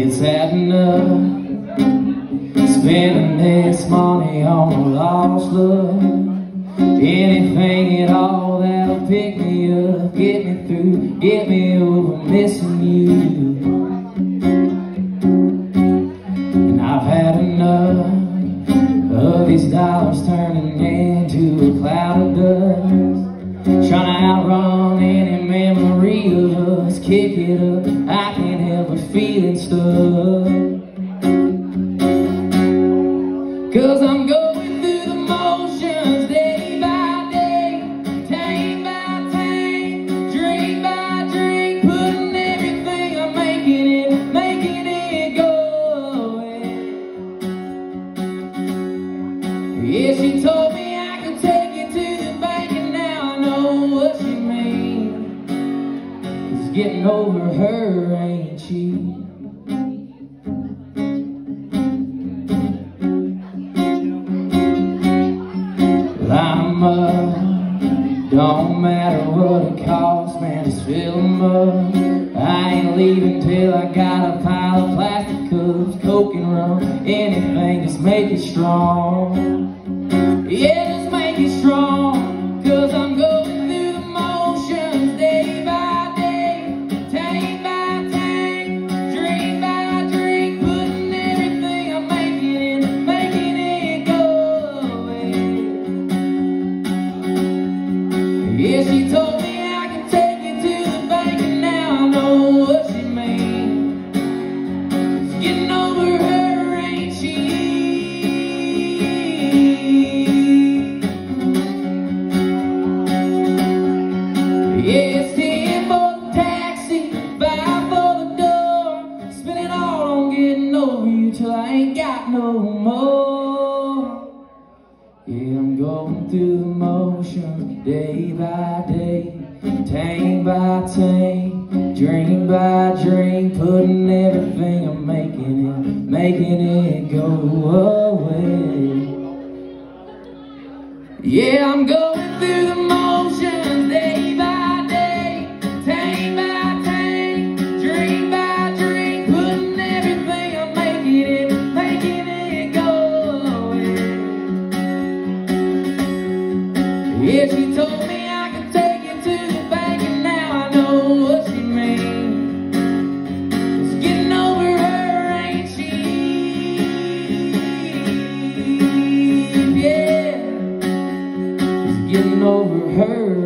It's had enough. Spending this money on a lost love Anything at all pick me up Get me through, get me over missing you. And I've had enough Of these dollars turning into a cloud of dust. Trying to outrun any memory of us Kick it up, I can't help but feeling stuck. Cause I'm going Yeah, she told me I could take it to the bank and now I know what she means. It's getting over her ain't. Line 'em up, don't matter what it costs, man, just fill 'em up. I ain't leaving till I got a pile of plastic cups, coke and rum, anything just make it strong. Yeah, just make it strong, cause I'm going through the motions day by day, tank by tank, drink by drink, putting everything I'm making in, making it go away. Yeah, she told me till I ain't got no more. Yeah, I'm going through the motions day by day, tank by tank, dream by dream, putting everything I'm making it, making it go away. Yeah, I'm going through the motions. getting over her.